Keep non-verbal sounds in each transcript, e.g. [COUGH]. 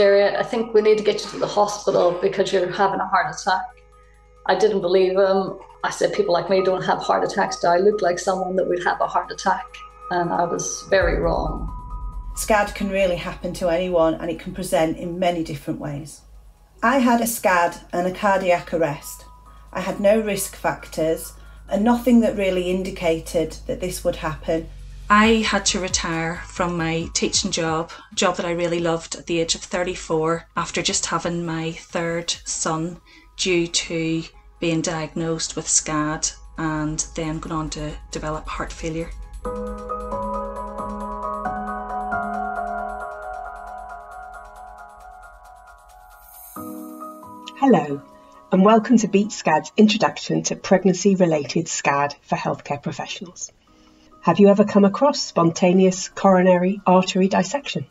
I think we need to get you to the hospital because you're having a heart attack. I didn't believe him. I said, people like me don't have heart attacks. Do I look like someone that would have a heart attack? And I was very wrong. SCAD can really happen to anyone and it can present in many different ways. I had a SCAD and a cardiac arrest. I had no risk factors and nothing that really indicated that this would happen. I had to retire from my teaching job, a job that I really loved at the age of 34 after just having my third son due to being diagnosed with SCAD and then going on to develop heart failure. Hello, and welcome to Beat SCAD's introduction to pregnancy related SCAD for healthcare professionals. Have you ever come across spontaneous coronary artery dissection?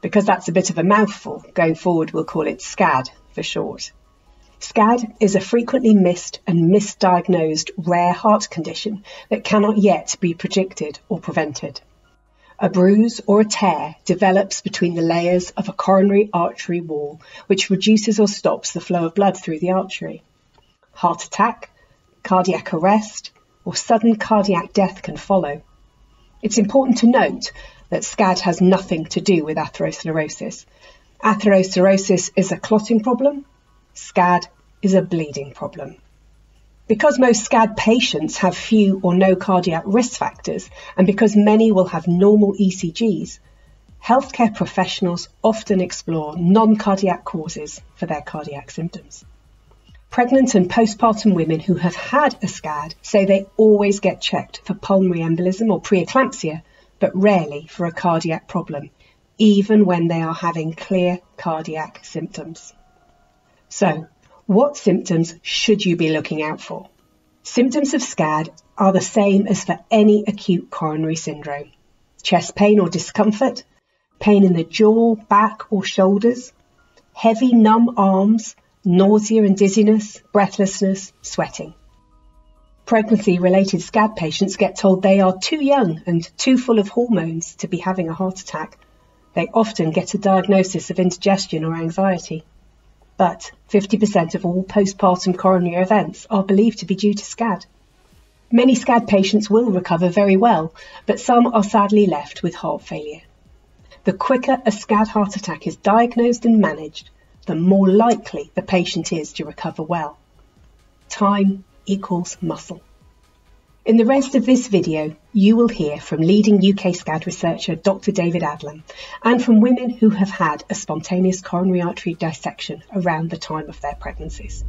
Because that's a bit of a mouthful, going forward we'll call it SCAD for short. SCAD is a frequently missed and misdiagnosed rare heart condition that cannot yet be predicted or prevented. A bruise or a tear develops between the layers of a coronary artery wall, which reduces or stops the flow of blood through the artery. Heart attack, cardiac arrest, or sudden cardiac death can follow. It's important to note that SCAD has nothing to do with atherosclerosis. Atherosclerosis is a clotting problem, SCAD is a bleeding problem. Because most SCAD patients have few or no cardiac risk factors, and because many will have normal ECGs, healthcare professionals often explore non cardiac causes for their cardiac symptoms. Pregnant and postpartum women who have had a SCAD say they always get checked for pulmonary embolism or preeclampsia, but rarely for a cardiac problem, even when they are having clear cardiac symptoms. So, what symptoms should you be looking out for? Symptoms of SCAD are the same as for any acute coronary syndrome chest pain or discomfort, pain in the jaw, back, or shoulders, heavy, numb arms, nausea and dizziness, breathlessness, sweating. Pregnancy related SCAD patients get told they are too young and too full of hormones to be having a heart attack. They often get a diagnosis of indigestion or anxiety but 50% of all postpartum coronary events are believed to be due to SCAD. Many SCAD patients will recover very well, but some are sadly left with heart failure. The quicker a SCAD heart attack is diagnosed and managed, the more likely the patient is to recover well. Time equals muscle. In the rest of this video, you will hear from leading UK SCAD researcher Dr. David Adlam and from women who have had a spontaneous coronary artery dissection around the time of their pregnancies.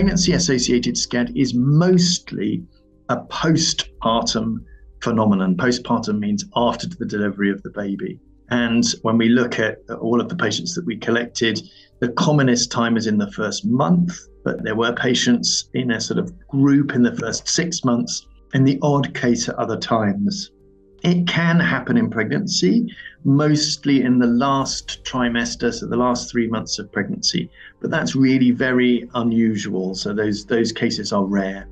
Pregnancy associated SCAD is mostly a postpartum phenomenon. Postpartum means after the delivery of the baby. And when we look at all of the patients that we collected, the commonest time is in the first month, but there were patients in a sort of group in the first six months, and the odd case at other times. It can happen in pregnancy, mostly in the last trimester, so the last three months of pregnancy, but that's really very unusual. So those those cases are rare.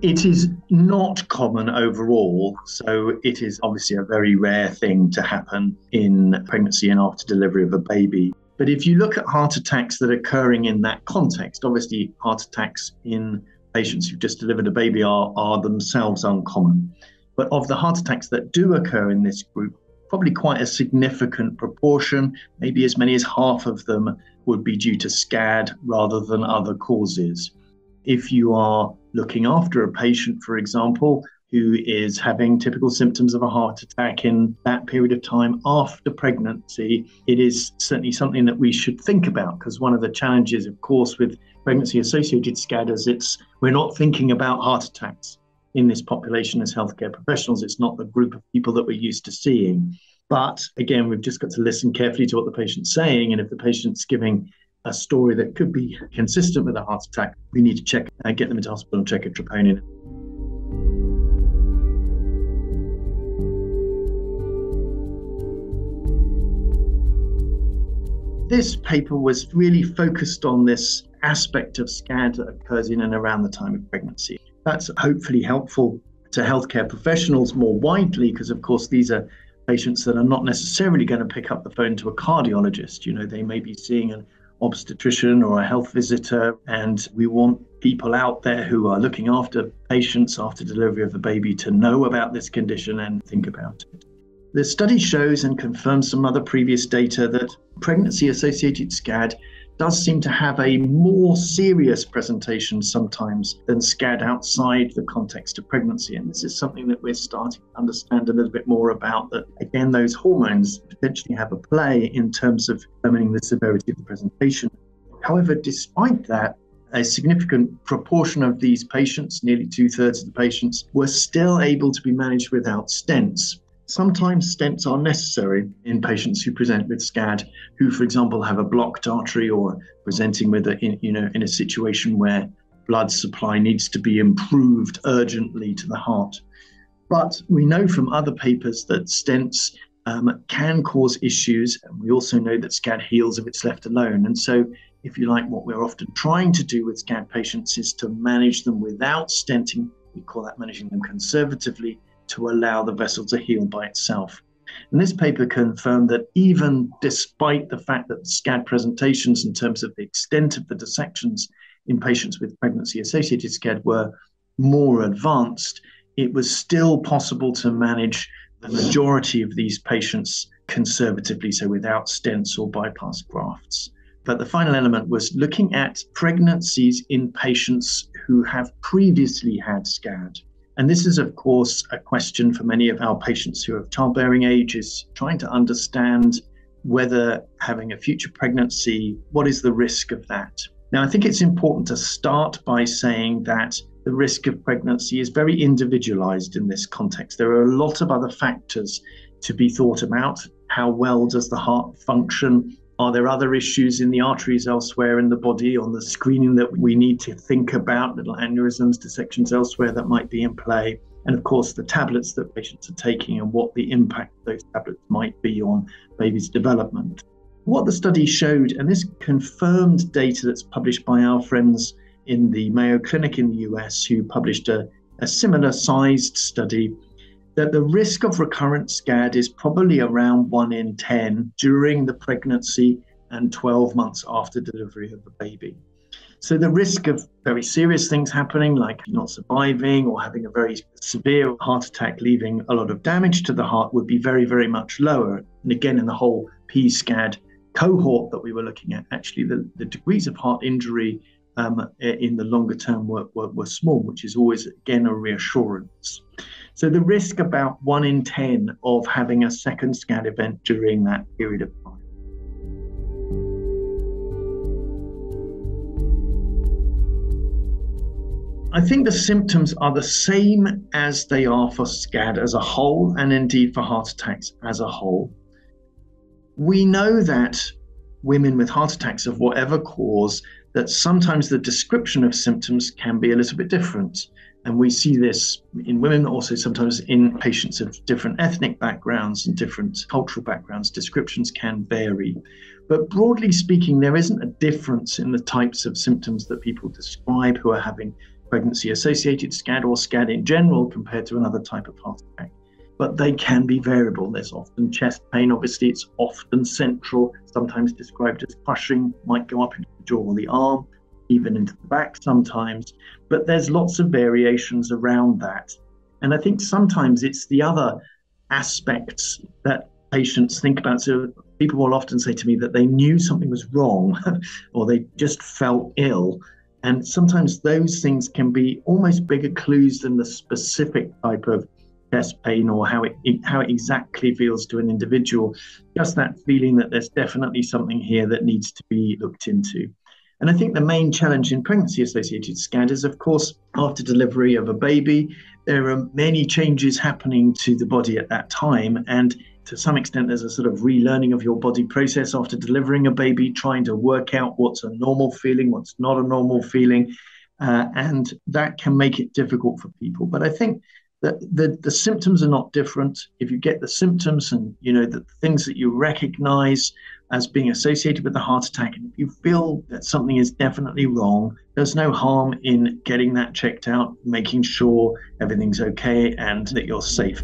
It is not common overall, so it is obviously a very rare thing to happen in pregnancy and after delivery of a baby. But if you look at heart attacks that are occurring in that context, obviously heart attacks in patients who've just delivered a baby are, are themselves uncommon. But of the heart attacks that do occur in this group, probably quite a significant proportion, maybe as many as half of them, would be due to SCAD rather than other causes. If you are looking after a patient, for example, who is having typical symptoms of a heart attack in that period of time after pregnancy, it is certainly something that we should think about because one of the challenges, of course, with pregnancy associated SCAD is it's we're not thinking about heart attacks in this population as healthcare professionals. It's not the group of people that we're used to seeing. But again, we've just got to listen carefully to what the patient's saying. And if the patient's giving a story that could be consistent with a heart attack, we need to check, and get them into hospital and check a troponin. This paper was really focused on this aspect of SCAD that occurs in and around the time of pregnancy. That's hopefully helpful to healthcare professionals more widely because, of course, these are patients that are not necessarily going to pick up the phone to a cardiologist. You know, they may be seeing an obstetrician or a health visitor, and we want people out there who are looking after patients after delivery of the baby to know about this condition and think about it. The study shows and confirms some other previous data that pregnancy associated SCAD does seem to have a more serious presentation sometimes than SCAD outside the context of pregnancy. And this is something that we're starting to understand a little bit more about that, again, those hormones potentially have a play in terms of determining the severity of the presentation. However, despite that, a significant proportion of these patients, nearly two thirds of the patients, were still able to be managed without stents. Sometimes stents are necessary in patients who present with SCAD, who, for example, have a blocked artery or presenting with a, in, you know, in a situation where blood supply needs to be improved urgently to the heart. But we know from other papers that stents um, can cause issues, and we also know that SCAD heals if it's left alone. And so, if you like, what we're often trying to do with SCAD patients is to manage them without stenting. We call that managing them conservatively to allow the vessel to heal by itself. And this paper confirmed that even despite the fact that SCAD presentations, in terms of the extent of the dissections in patients with pregnancy associated SCAD, were more advanced, it was still possible to manage the majority of these patients conservatively, so without stents or bypass grafts. But the final element was looking at pregnancies in patients who have previously had SCAD. And this is, of course, a question for many of our patients who have childbearing age is trying to understand whether having a future pregnancy, what is the risk of that? Now, I think it's important to start by saying that the risk of pregnancy is very individualized in this context. There are a lot of other factors to be thought about. How well does the heart function? Are there other issues in the arteries elsewhere in the body on the screening that we need to think about, little aneurysms, dissections elsewhere that might be in play? And of course, the tablets that patients are taking and what the impact those tablets might be on baby's development. What the study showed, and this confirmed data that's published by our friends in the Mayo Clinic in the US, who published a, a similar sized study that the risk of recurrent SCAD is probably around 1 in 10 during the pregnancy and 12 months after delivery of the baby. So the risk of very serious things happening, like not surviving or having a very severe heart attack, leaving a lot of damage to the heart, would be very, very much lower. And again, in the whole PSCAD cohort that we were looking at, actually, the, the degrees of heart injury um, in the longer term were, were, were small, which is always, again, a reassurance. So the risk about one in 10 of having a second SCAD event during that period of time. I think the symptoms are the same as they are for SCAD as a whole, and indeed for heart attacks as a whole. We know that women with heart attacks of whatever cause, that sometimes the description of symptoms can be a little bit different. And we see this in women, also sometimes in patients of different ethnic backgrounds and different cultural backgrounds. Descriptions can vary. But broadly speaking, there isn't a difference in the types of symptoms that people describe who are having pregnancy associated SCAD or SCAD in general compared to another type of heart attack. But they can be variable. There's often chest pain, obviously, it's often central, sometimes described as crushing, might go up into the jaw or the arm even into the back sometimes. But there's lots of variations around that. And I think sometimes it's the other aspects that patients think about. So people will often say to me that they knew something was wrong [LAUGHS] or they just felt ill. And sometimes those things can be almost bigger clues than the specific type of chest pain or how it, how it exactly feels to an individual. Just that feeling that there's definitely something here that needs to be looked into. And I think the main challenge in pregnancy associated SCAD is, of course, after delivery of a baby, there are many changes happening to the body at that time. And to some extent, there's a sort of relearning of your body process after delivering a baby, trying to work out what's a normal feeling, what's not a normal feeling. Uh, and that can make it difficult for people. But I think that the, the symptoms are not different. If you get the symptoms and you know the things that you recognize as being associated with the heart attack, and if you feel that something is definitely wrong, there's no harm in getting that checked out, making sure everything's okay and that you're safe.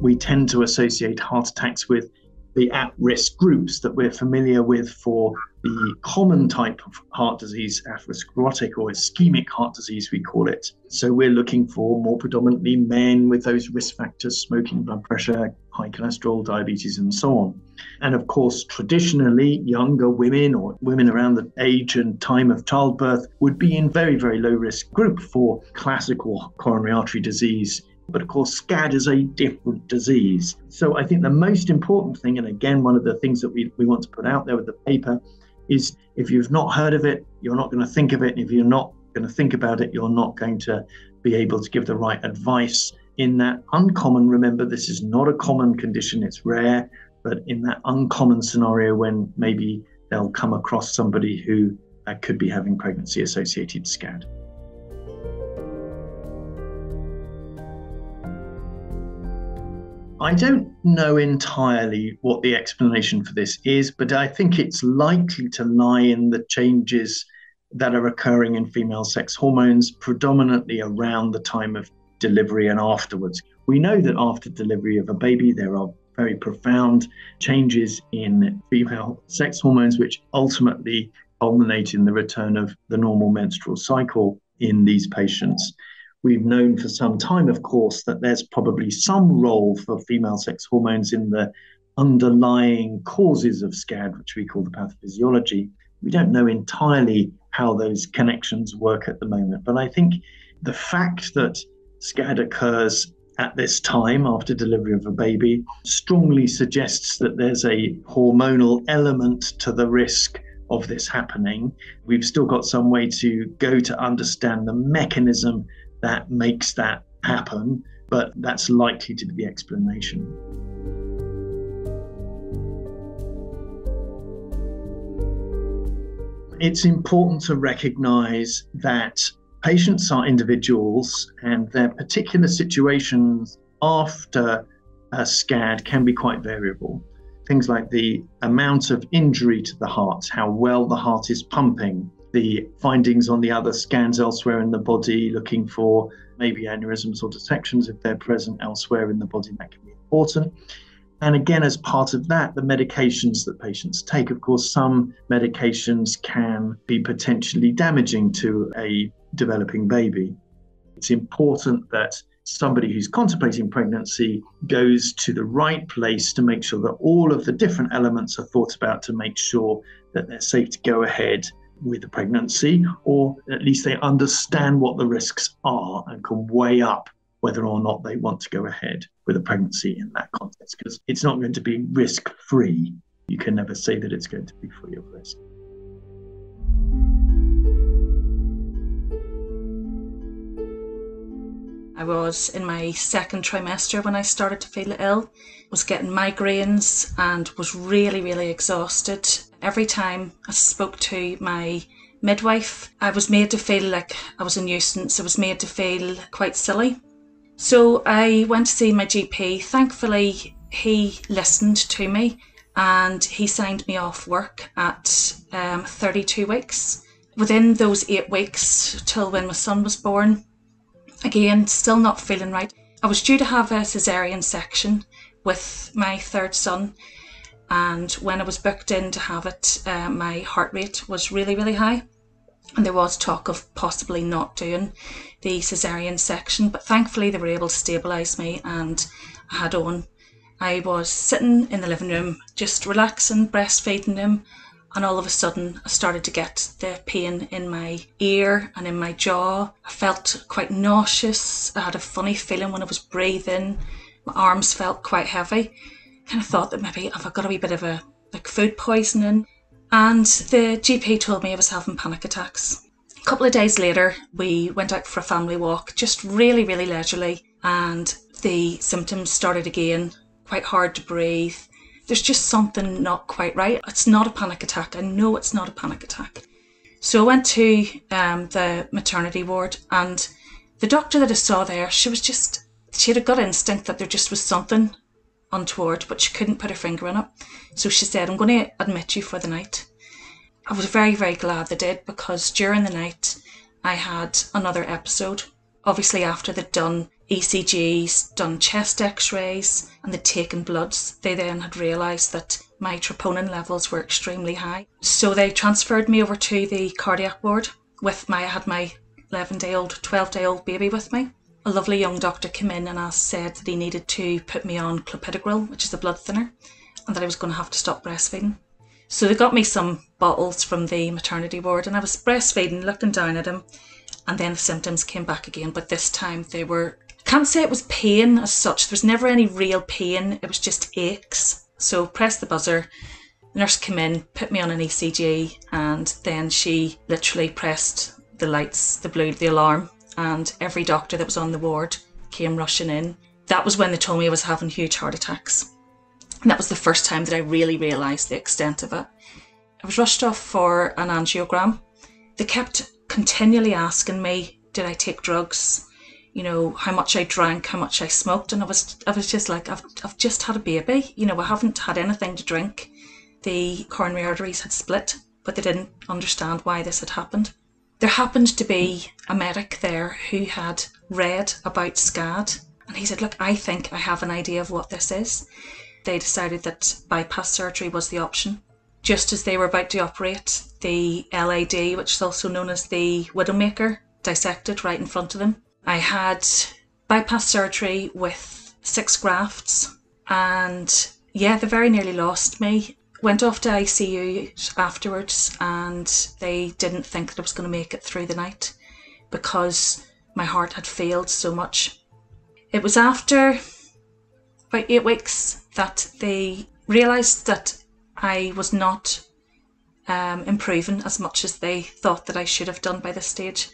We tend to associate heart attacks with the at risk groups that we're familiar with for the common type of heart disease, atherosclerotic or ischemic heart disease, we call it. So we're looking for more predominantly men with those risk factors smoking, blood pressure, high cholesterol, diabetes, and so on. And of course, traditionally, younger women or women around the age and time of childbirth would be in very, very low risk group for classical coronary artery disease but of course, SCAD is a different disease. So I think the most important thing, and again, one of the things that we, we want to put out there with the paper, is if you've not heard of it, you're not going to think of it. And If you're not going to think about it, you're not going to be able to give the right advice. In that uncommon, remember, this is not a common condition, it's rare, but in that uncommon scenario when maybe they'll come across somebody who uh, could be having pregnancy associated SCAD. I don't know entirely what the explanation for this is, but I think it's likely to lie in the changes that are occurring in female sex hormones, predominantly around the time of delivery and afterwards. We know that after delivery of a baby, there are very profound changes in female sex hormones, which ultimately culminate in the return of the normal menstrual cycle in these patients. We've known for some time, of course, that there's probably some role for female sex hormones in the underlying causes of SCAD, which we call the pathophysiology. We don't know entirely how those connections work at the moment, but I think the fact that SCAD occurs at this time after delivery of a baby strongly suggests that there's a hormonal element to the risk of this happening. We've still got some way to go to understand the mechanism that makes that happen, but that's likely to be the explanation. It's important to recognize that patients are individuals and their particular situations after a SCAD can be quite variable. Things like the amount of injury to the heart, how well the heart is pumping, the findings on the other scans elsewhere in the body, looking for maybe aneurysms or dissections if they're present elsewhere in the body, that can be important. And again, as part of that, the medications that patients take. Of course, some medications can be potentially damaging to a developing baby. It's important that somebody who's contemplating pregnancy goes to the right place to make sure that all of the different elements are thought about to make sure that they're safe to go ahead with the pregnancy, or at least they understand what the risks are and can weigh up whether or not they want to go ahead with a pregnancy in that context. Because it's not going to be risk free. You can never say that it's going to be free of risk. I was in my second trimester when I started to feel ill, was getting migraines and was really, really exhausted. Every time I spoke to my midwife, I was made to feel like I was a nuisance. I was made to feel quite silly. So I went to see my GP. Thankfully, he listened to me and he signed me off work at um, 32 weeks. Within those eight weeks till when my son was born, Again, still not feeling right. I was due to have a caesarean section with my third son, and when I was booked in to have it, uh, my heart rate was really, really high. And there was talk of possibly not doing the caesarean section, but thankfully they were able to stabilise me and I had on. I was sitting in the living room, just relaxing, breastfeeding him, and all of a sudden I started to get the pain in my ear and in my jaw. I felt quite nauseous. I had a funny feeling when I was breathing. My arms felt quite heavy. Kind of thought that maybe I've got a wee bit of a like food poisoning. And the GP told me I was having panic attacks. A couple of days later, we went out for a family walk, just really, really leisurely, and the symptoms started again. Quite hard to breathe, there's just something not quite right. It's not a panic attack. I know it's not a panic attack. So I went to um, the maternity ward, and the doctor that I saw there, she was just, she had a gut instinct that there just was something untoward, but she couldn't put her finger on it. So she said, I'm going to admit you for the night. I was very, very glad they did because during the night I had another episode. Obviously, after they'd done ECGs, done chest x rays, and they'd taken bloods, they then had realised that my troponin levels were extremely high. So they transferred me over to the cardiac ward with my, I had my 11 day old, 12 day old baby with me. A lovely young doctor came in and said that he needed to put me on clopidogrel, which is a blood thinner, and that I was going to have to stop breastfeeding. So they got me some bottles from the maternity ward, and I was breastfeeding, looking down at him, and then the symptoms came back again. But this time they were, can't say it was pain as such. There was never any real pain. It was just aches. So press the buzzer. The nurse came in, put me on an ECG, and then she literally pressed the lights, the blue, the alarm, and every doctor that was on the ward came rushing in. That was when they told me I was having huge heart attacks. And that was the first time that I really realised the extent of it. I was rushed off for an angiogram. They kept continually asking me, did I take drugs? You know, how much I drank, how much I smoked, and I was I was just like, I've I've just had a baby. You know, I haven't had anything to drink. The coronary arteries had split, but they didn't understand why this had happened. There happened to be a medic there who had read about SCAD, and he said, Look, I think I have an idea of what this is they decided that bypass surgery was the option. Just as they were about to operate, the LAD, which is also known as the Widowmaker, dissected right in front of them. I had bypass surgery with six grafts, and yeah, they very nearly lost me. Went off to ICU afterwards, and they didn't think that I was going to make it through the night because my heart had failed so much. It was after about eight weeks that they realised that I was not um, improving as much as they thought that I should have done by this stage,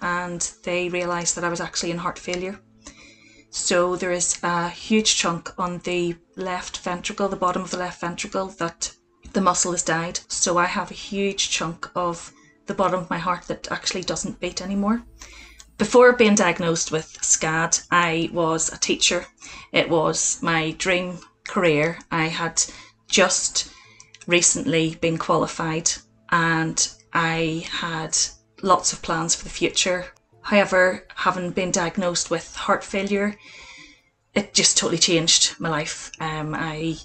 and they realised that I was actually in heart failure. So there is a huge chunk on the left ventricle, the bottom of the left ventricle, that the muscle has died. So I have a huge chunk of the bottom of my heart that actually doesn't beat anymore. Before being diagnosed with SCAD, I was a teacher. It was my dream career. I had just recently been qualified and I had lots of plans for the future. However, having been diagnosed with heart failure, it just totally changed my life. Um, I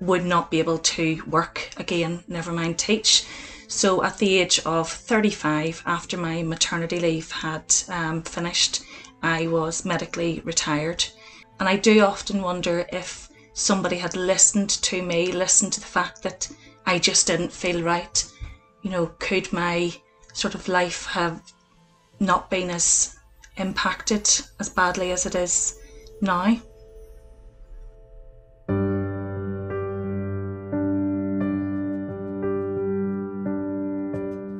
would not be able to work again, never mind teach. So, at the age of 35, after my maternity leave had um, finished, I was medically retired. And I do often wonder if somebody had listened to me, listened to the fact that I just didn't feel right. You know, could my sort of life have not been as impacted as badly as it is now?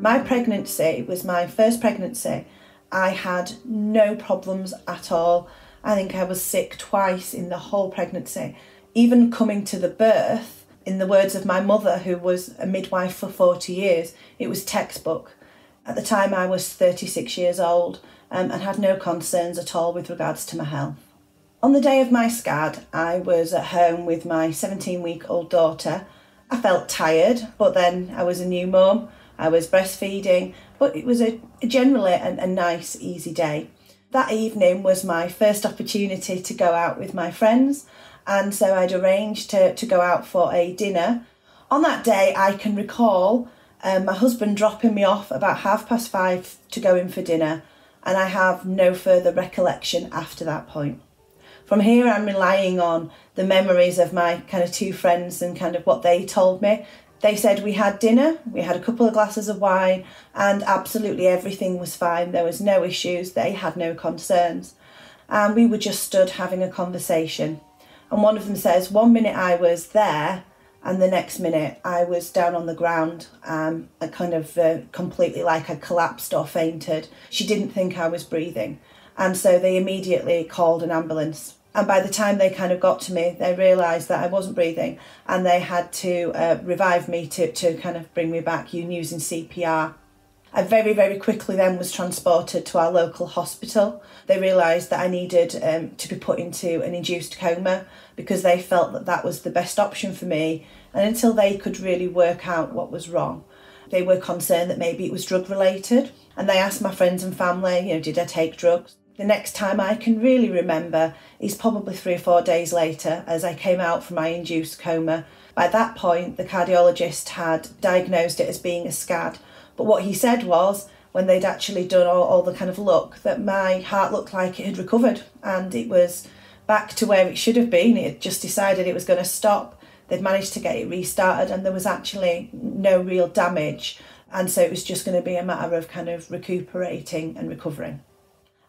My pregnancy was my first pregnancy. I had no problems at all. I think I was sick twice in the whole pregnancy even coming to the birth, in the words of my mother, who was a midwife for 40 years, it was textbook. At the time, I was 36 years old um, and had no concerns at all with regards to my health. On the day of my SCAD, I was at home with my 17 week old daughter. I felt tired, but then I was a new mum, I was breastfeeding, but it was a, generally a, a nice, easy day. That evening was my first opportunity to go out with my friends and so I'd arranged to, to go out for a dinner. On that day, I can recall um, my husband dropping me off about half past five to go in for dinner, and I have no further recollection after that point. From here, I'm relying on the memories of my kind of two friends and kind of what they told me. They said we had dinner, we had a couple of glasses of wine, and absolutely everything was fine. There was no issues, they had no concerns. And we were just stood having a conversation. And one of them says, one minute I was there, and the next minute I was down on the ground, um, I kind of uh, completely like I collapsed or fainted. She didn't think I was breathing. And so they immediately called an ambulance. And by the time they kind of got to me, they realised that I wasn't breathing and they had to uh, revive me to, to kind of bring me back using CPR. I very, very quickly then was transported to our local hospital. They realised that I needed um, to be put into an induced coma because they felt that that was the best option for me. And until they could really work out what was wrong, they were concerned that maybe it was drug related. And they asked my friends and family, you know, did I take drugs? The next time I can really remember is probably three or four days later as I came out from my induced coma. By that point, the cardiologist had diagnosed it as being a SCAD but what he said was, when they'd actually done all, all the kind of look, that my heart looked like it had recovered and it was back to where it should have been. It had just decided it was going to stop. They'd managed to get it restarted and there was actually no real damage. And so it was just going to be a matter of kind of recuperating and recovering.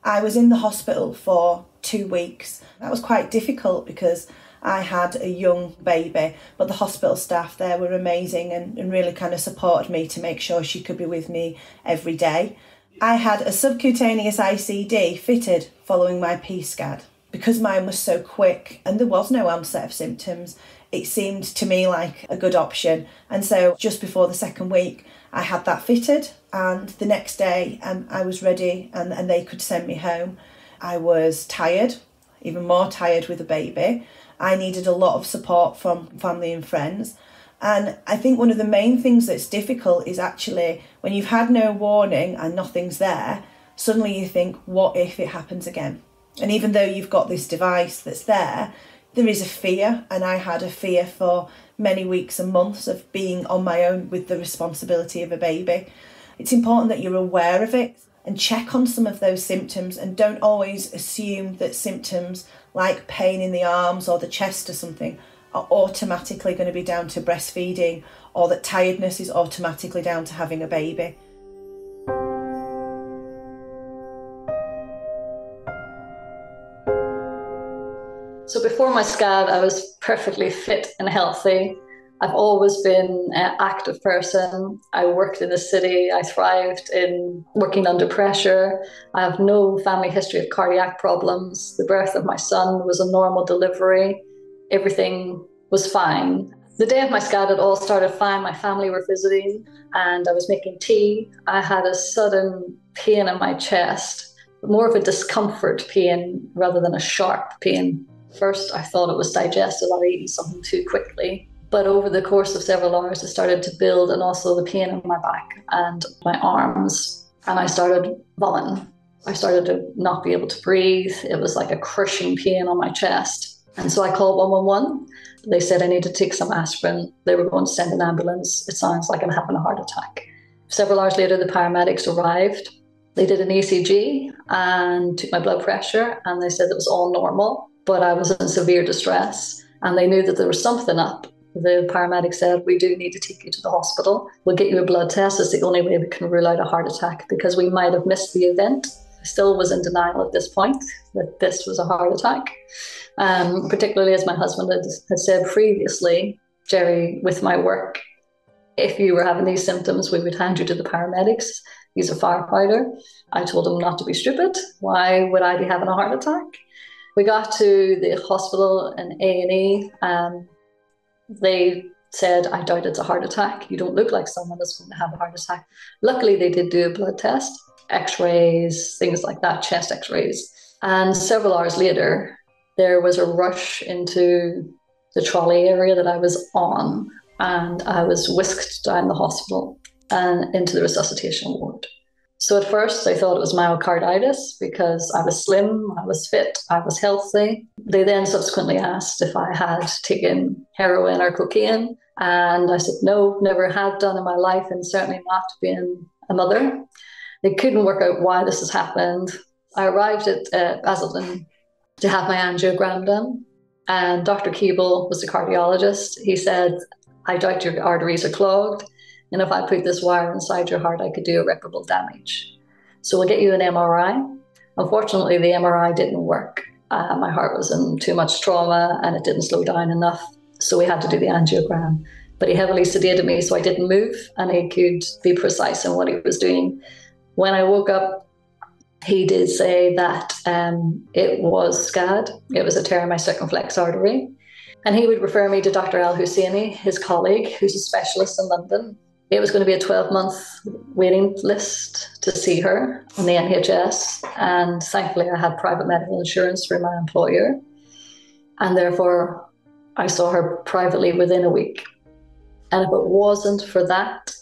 I was in the hospital for two weeks. That was quite difficult because I had a young baby, but the hospital staff there were amazing and, and really kind of supported me to make sure she could be with me every day. I had a subcutaneous ICD fitted following my PSCAD. Because mine was so quick and there was no onset of symptoms, it seemed to me like a good option. And so just before the second week, I had that fitted, and the next day um, I was ready and, and they could send me home. I was tired, even more tired with a baby. I needed a lot of support from family and friends. And I think one of the main things that's difficult is actually when you've had no warning and nothing's there, suddenly you think, what if it happens again? And even though you've got this device that's there, there is a fear. And I had a fear for many weeks and months of being on my own with the responsibility of a baby. It's important that you're aware of it and check on some of those symptoms and don't always assume that symptoms like pain in the arms or the chest or something are automatically going to be down to breastfeeding or that tiredness is automatically down to having a baby. So before my SCAD, I was perfectly fit and healthy. I've always been an active person. I worked in the city. I thrived in working under pressure. I have no family history of cardiac problems. The birth of my son was a normal delivery. Everything was fine. The day of my SCAD, it all started fine. My family were visiting and I was making tea. I had a sudden pain in my chest, more of a discomfort pain rather than a sharp pain. First, I thought it was digestive. I'd eaten something too quickly. But over the course of several hours, it started to build, and also the pain in my back and my arms. And I started vomiting. I started to not be able to breathe. It was like a crushing pain on my chest. And so I called 111. They said I need to take some aspirin. They were going to send an ambulance. It sounds like I'm having a heart attack. Several hours later, the paramedics arrived. They did an ECG and took my blood pressure, and they said it was all normal, but I was in severe distress. And they knew that there was something up the paramedic said, We do need to take you to the hospital. We'll get you a blood test. It's the only way we can rule out a heart attack because we might have missed the event. I still was in denial at this point that this was a heart attack. Um, particularly as my husband had, had said previously, Geri, with my work, if you were having these symptoms, we would hand you to the paramedics. He's a firefighter. I told him not to be stupid. Why would I be having a heart attack? We got to the hospital in A and E. Um, they said, I doubt it's a heart attack. You don't look like someone that's going to have a heart attack. Luckily, they did do a blood test, x rays, things like that, chest x rays. And several hours later, there was a rush into the trolley area that I was on, and I was whisked down the hospital and into the resuscitation ward. So at first, they thought it was myocarditis because I was slim, I was fit, I was healthy. They then subsequently asked if I had taken heroin or cocaine. And I said, no, never had done in my life, and certainly not being a mother. They couldn't work out why this has happened. I arrived at uh, Basildon to have my angiogram done. And Dr. Keeble was the cardiologist. He said, I doubt your arteries are clogged. And if I put this wire inside your heart, I could do irreparable damage. So we'll get you an MRI. Unfortunately, the MRI didn't work. Uh, my heart was in too much trauma and it didn't slow down enough. So we had to do the angiogram. But he heavily sedated me so I didn't move and he could be precise in what he was doing. When I woke up, he did say that um, it was SCAD, it was a tear in my circumflex artery. And he would refer me to Dr. Al-Hussaini, his colleague, who's a specialist in London It was going to be a 12 month waiting list to see her on the NHS. And thankfully, I had private medical insurance through my employer. And therefore, I saw her privately within a week. And if it wasn't for that,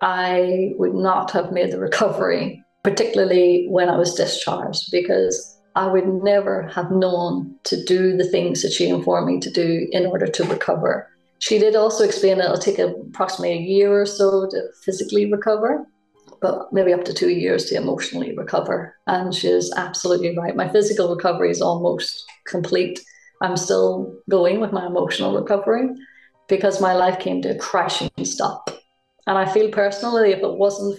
I would not have made the recovery, particularly when I was discharged, because I would never have known to do the things that she informed me to do in order to recover. She did also explain that it'll take approximately a year or so to physically recover, but maybe up to two years to emotionally recover. And she is absolutely right. My physical recovery is almost complete. I'm still going with my emotional recovery because my life came to a crashing stop. And I feel personally, if it wasn't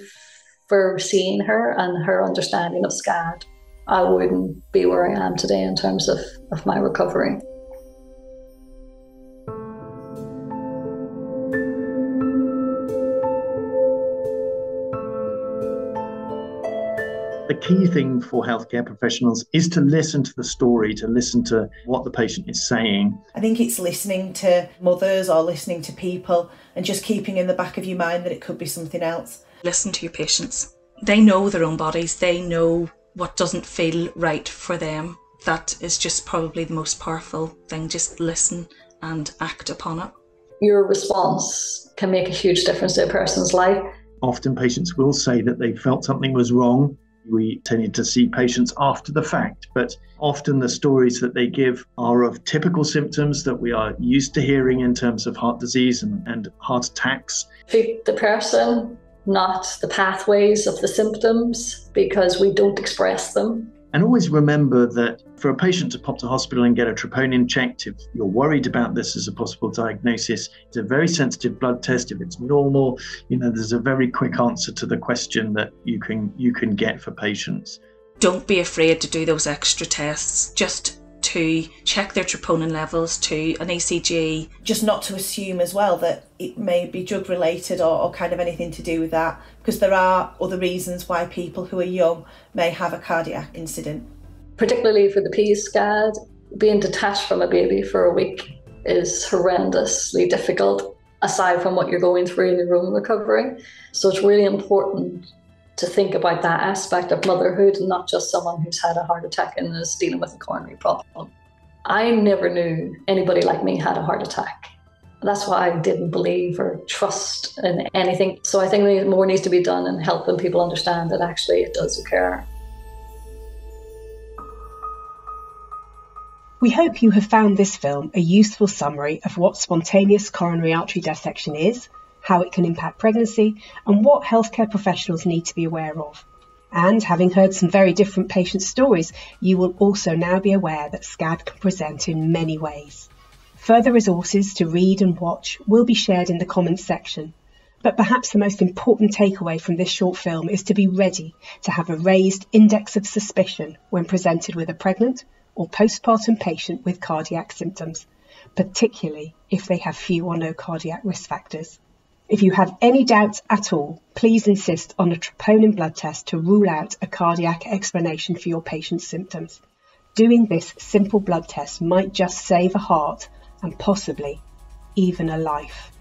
for seeing her and her understanding of SCAD, I wouldn't be where I am today in terms of, of my recovery. The key thing for healthcare professionals is to listen to the story, to listen to what the patient is saying. I think it's listening to mothers or listening to people and just keeping in the back of your mind that it could be something else. Listen to your patients. They know their own bodies, they know what doesn't feel right for them. That is just probably the most powerful thing. Just listen and act upon it. Your response can make a huge difference to a person's life. Often patients will say that they felt something was wrong we tended to see patients after the fact, but often the stories that they give are of typical symptoms that we are used to hearing in terms of heart disease and, and heart attacks. Treat the person, not the pathways of the symptoms, because we don't express them. And always remember that for a patient to pop to hospital and get a troponin checked, if you're worried about this as a possible diagnosis, it's a very sensitive blood test. If it's normal, you know, there's a very quick answer to the question that you can you can get for patients. Don't be afraid to do those extra tests. Just to check their troponin levels to an ECG. Just not to assume as well that it may be drug related or, or, kind of anything to do with that, because there are other reasons why people who are young may have a cardiac incident. Particularly for the PSCAD, being detached from a baby for a week is horrendously difficult, aside from what you're going through in your own recovery. So it's really important to think about that aspect of motherhood, and not just someone who's had a heart attack and is dealing with a coronary problem. I never knew anybody like me had a heart attack. That's why I didn't believe or trust in anything. So I think more needs to be done in helping people understand that actually it does occur. We hope you have found this film a useful summary of what spontaneous coronary artery dissection is how it can impact pregnancy, and what healthcare professionals need to be aware of. And having heard some very different patient stories, you will also now be aware that SCAD can present in many ways. Further resources to read and watch will be shared in the comments section. But perhaps the most important takeaway from this short film is to be ready to have a raised index of suspicion when presented with a pregnant or postpartum patient with cardiac symptoms, particularly if they have few or no cardiac risk factors. If you have any doubts at all, please insist on a troponin blood test to rule out a cardiac explanation for your patient's symptoms. Doing this simple blood test might just save a heart and possibly even a life.